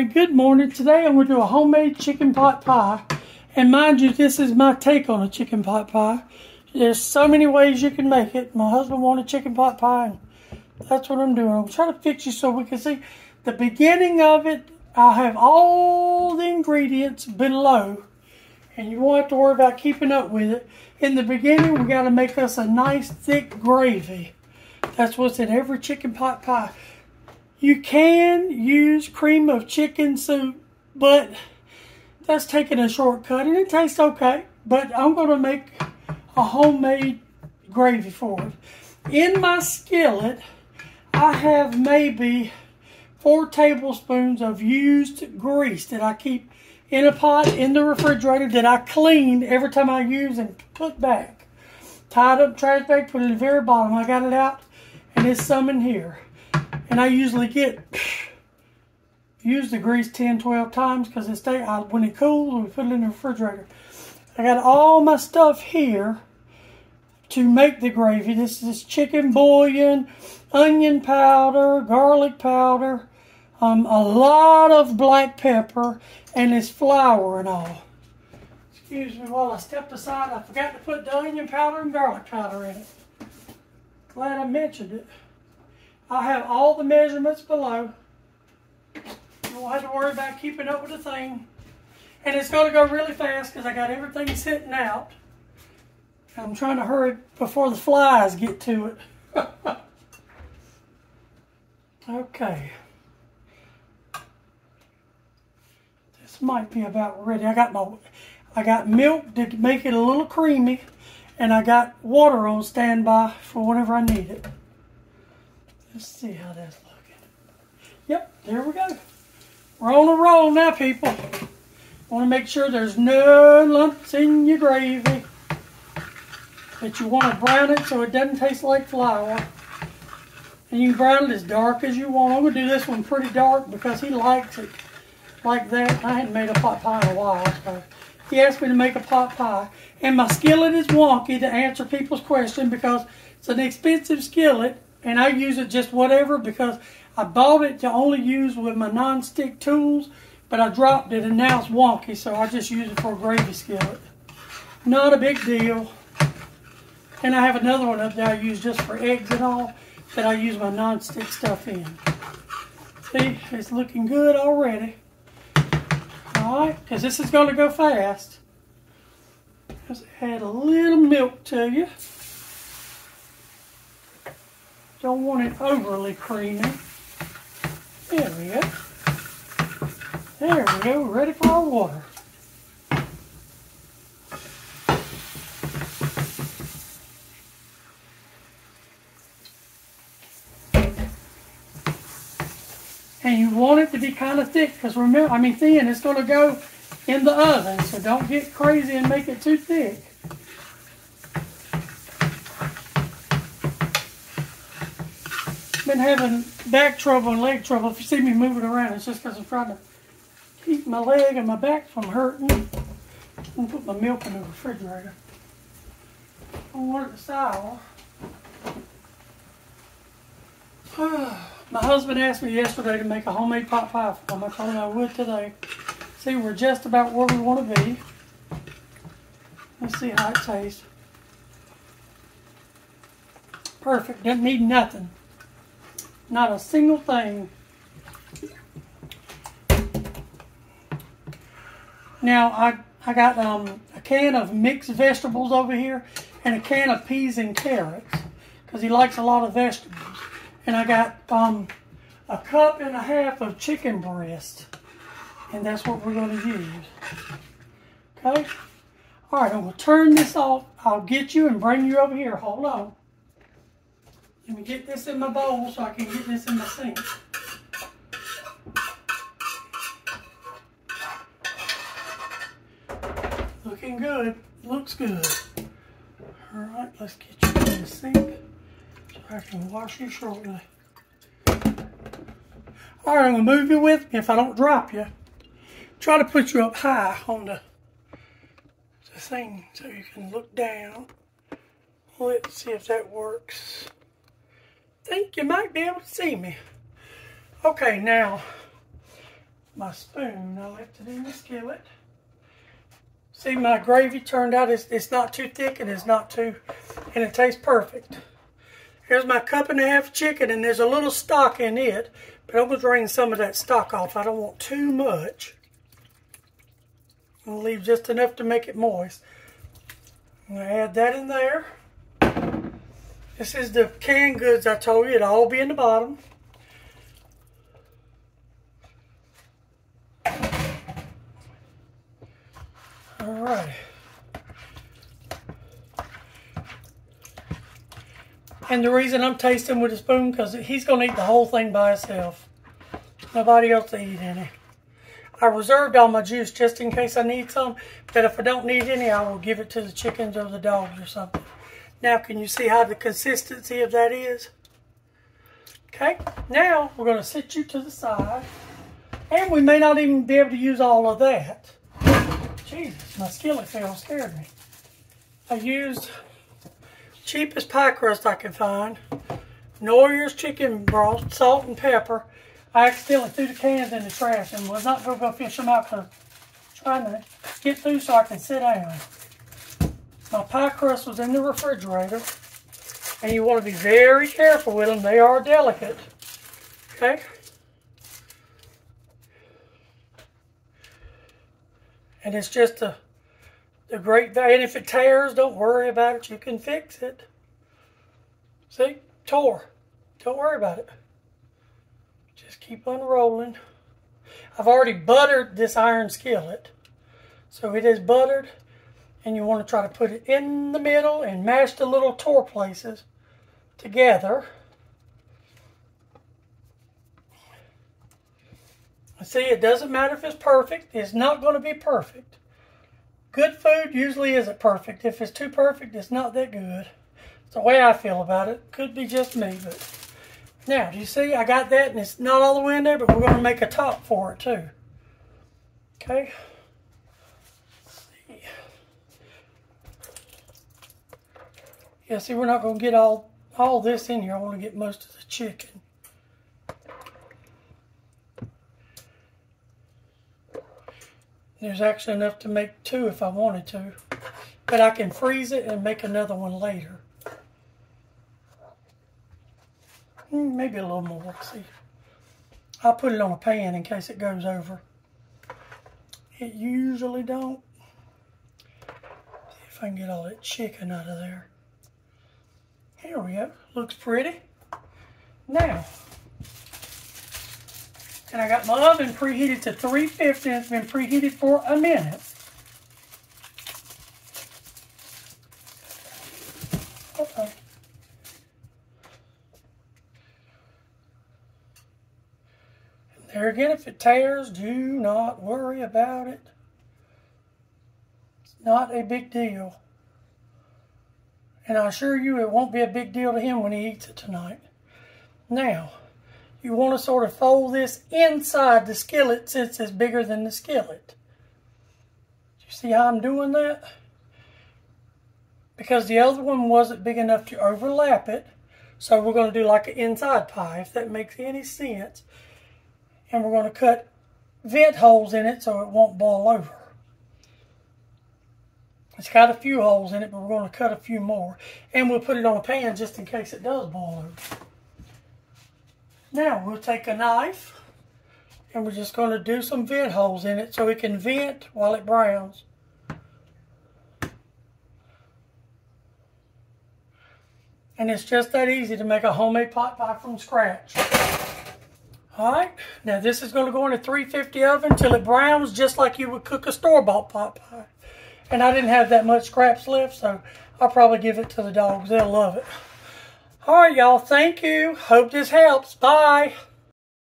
everybody. Good morning. Today I'm going to do a homemade chicken pot pie. And mind you, this is my take on a chicken pot pie. There's so many ways you can make it. My husband wanted chicken pot pie, and that's what I'm doing. I'm trying to fix you so we can see the beginning of it. I have all the ingredients below, and you won't have to worry about keeping up with it. In the beginning, we got to make us a nice thick gravy. That's what's in every chicken pot pie. You can use cream of chicken soup, but that's taking a shortcut and it tastes okay. But I'm going to make a homemade gravy for it. In my skillet, I have maybe four tablespoons of used grease that I keep in a pot in the refrigerator that I clean every time I use and put back. Tied up trash bag, put it in the very bottom. I got it out and there's some in here. And I usually get, use the grease 10, 12 times because it stay, I, when it cools, we put it in the refrigerator. I got all my stuff here to make the gravy. This is chicken bouillon, onion powder, garlic powder, um, a lot of black pepper, and this flour and all. Excuse me while I stepped aside. I forgot to put the onion powder and garlic powder in it. Glad I mentioned it. I have all the measurements below. You won't have to worry about keeping up with the thing. And it's going to go really fast because I got everything sitting out. I'm trying to hurry before the flies get to it. okay. This might be about ready. I got my I got milk to make it a little creamy and I got water on standby for whenever I need it. Let's see how that's looking. Yep, there we go. We're on a roll now, people. Want to make sure there's no lumps in your gravy. But you want to brown it so it doesn't taste like flour. And you can brown it as dark as you want. I'm going to do this one pretty dark because he likes it like that. I hadn't made a pot pie in a while. So he asked me to make a pot pie. And my skillet is wonky to answer people's question because it's an expensive skillet and I use it just whatever because I bought it to only use with my non-stick tools, but I dropped it and now it's wonky, so I just use it for a gravy skillet. Not a big deal. And I have another one up there I use just for eggs and all that I use my non-stick stuff in. See, it's looking good already. Alright, because this is going to go fast. Just add a little milk to you. Don't want it overly creamy. There we go. There we go, ready for our water. And you want it to be kind of thick, because remember, I mean thin, it's going to go in the oven, so don't get crazy and make it too thick. Been having back trouble and leg trouble. If you see me moving around, it's just because I'm trying to keep my leg and my back from hurting. I'm going to put my milk in the refrigerator. I want it to sour. my husband asked me yesterday to make a homemade pot pie for him. I told him I would today. See, we're just about where we want to be. Let's see how it tastes. Perfect. Doesn't need nothing. Not a single thing. Now, I, I got um, a can of mixed vegetables over here and a can of peas and carrots because he likes a lot of vegetables. And I got um, a cup and a half of chicken breast. And that's what we're going to use. Okay? All right, I'm going to turn this off. I'll get you and bring you over here. Hold on. Let me get this in my bowl so I can get this in my sink. Looking good. Looks good. All right, let's get you in the sink so I can wash you shortly. All right, I'm going to move you with me if I don't drop you. Try to put you up high on the, the thing so you can look down. Let's see if that works think you might be able to see me. Okay, now, my spoon. I left it in the skillet. See, my gravy turned out, it's, it's not too thick and it's not too, and it tastes perfect. Here's my cup and a half chicken, and there's a little stock in it, but I'm to drain some of that stock off. I don't want too much. I'll leave just enough to make it moist. I'm to add that in there. This is the canned goods I told you. It'll all be in the bottom. All right. And the reason I'm tasting with a spoon, because he's going to eat the whole thing by himself. Nobody else to eat any. I reserved all my juice just in case I need some. But if I don't need any, I will give it to the chickens or the dogs or something. Now, can you see how the consistency of that is? Okay, now we're going to sit you to the side. And we may not even be able to use all of that. Jesus, my skillet fell scared me. I used cheapest pie crust I could find. Knorr's chicken broth, salt and pepper. I accidentally threw the cans in the trash and was not going to go fish them out because trying to get through so I can sit down. My pie crust was in the refrigerator. And you want to be very careful with them. They are delicate. Okay? And it's just a, a great value. And if it tears, don't worry about it. You can fix it. See? Tore. Don't worry about it. Just keep unrolling. I've already buttered this iron skillet. So it is buttered. And you want to try to put it in the middle and mash the little tore places together. See, it doesn't matter if it's perfect. It's not going to be perfect. Good food usually isn't perfect. If it's too perfect, it's not that good. It's the way I feel about it. Could be just me, but... Now, do you see? I got that, and it's not all the way in there, but we're going to make a top for it, too. Okay. Yeah, see, we're not going to get all, all this in here. I want to get most of the chicken. There's actually enough to make two if I wanted to. But I can freeze it and make another one later. Hmm, maybe a little more, let's see. I'll put it on a pan in case it goes over. It usually don't. See if I can get all that chicken out of there. Here we go. Looks pretty. Now, and I got my oven preheated to 350 it's been preheated for a minute. There again, if it tears, do not worry about it. It's not a big deal. And I assure you it won't be a big deal to him when he eats it tonight. Now, you want to sort of fold this inside the skillet since it's bigger than the skillet. You see how I'm doing that? Because the other one wasn't big enough to overlap it. So we're going to do like an inside pie, if that makes any sense. And we're going to cut vent holes in it so it won't boil over. It's got a few holes in it, but we're going to cut a few more. And we'll put it on a pan just in case it does boil over. Now we'll take a knife and we're just going to do some vent holes in it so it can vent while it browns. And it's just that easy to make a homemade pot pie from scratch. Alright, now this is going to go in a 350 oven till it browns just like you would cook a store-bought pot pie. And I didn't have that much scraps left, so I'll probably give it to the dogs. They'll love it. All right, y'all. Thank you. Hope this helps. Bye.